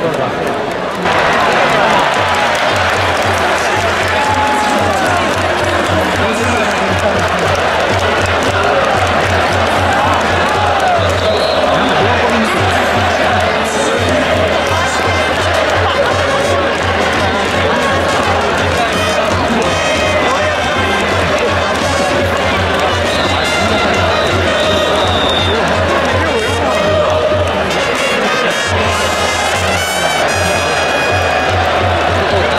どうぞ。